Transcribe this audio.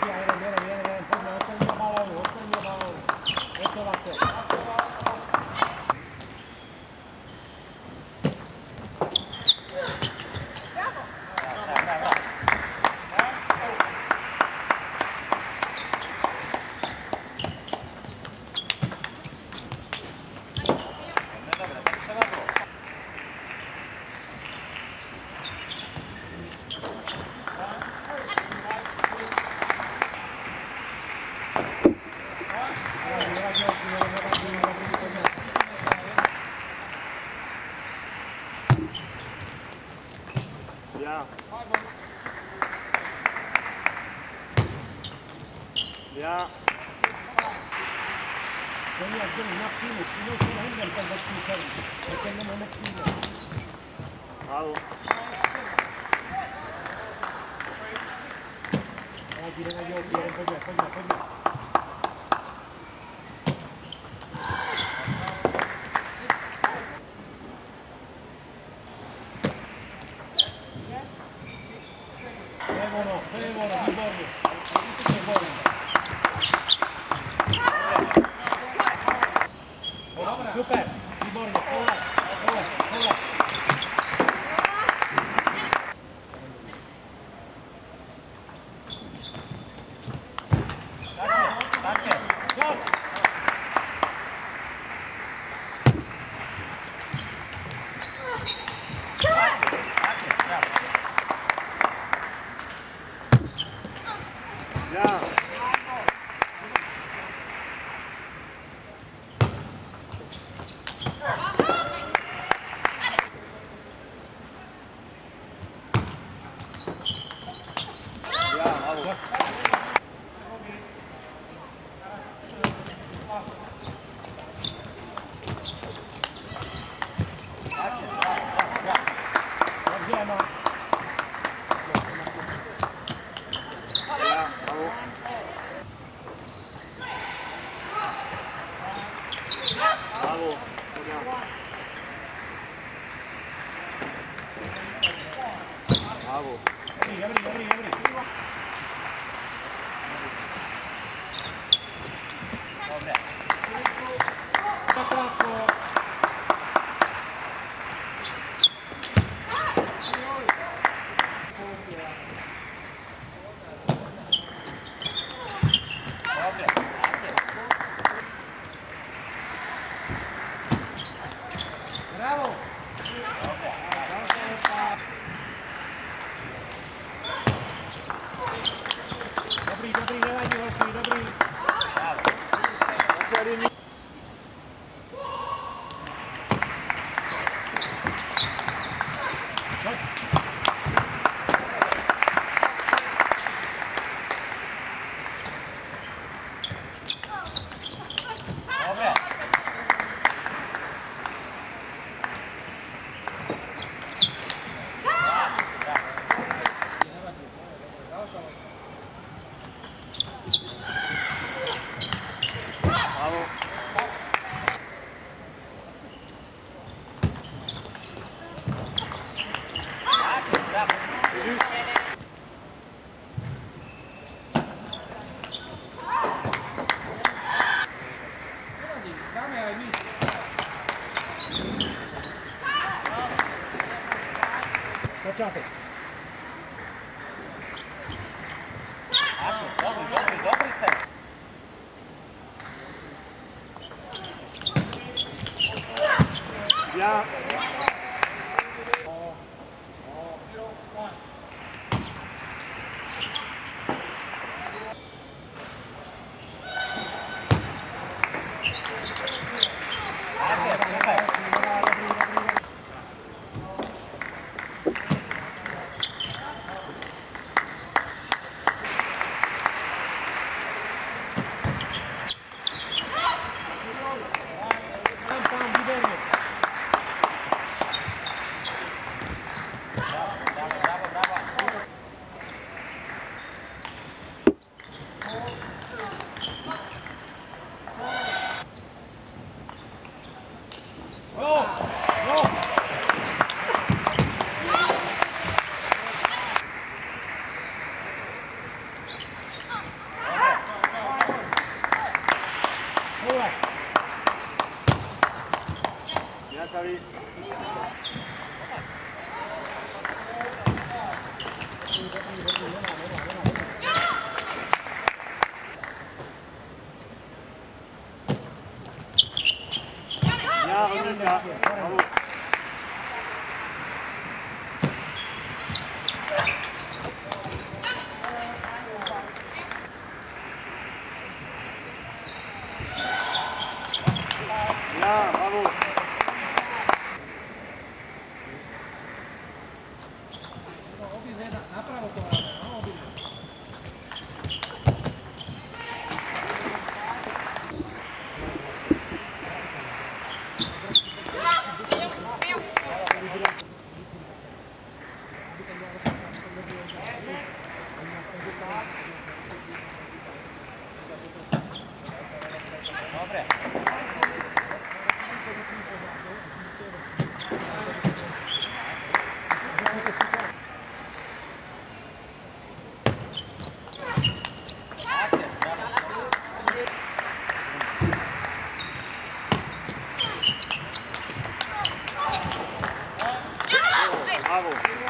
Viene, viene, viene. Bien. Bien. Quindi anche un attimo, se non si rende il tempo di servizio, perché non è più. Bravo. Eh, dire meglio, dire un po' più, poi più, Bravo. Facciate. Bien. Pam, pam, di bordo. sao đi Ya, ini ya. Yeah. Bravo.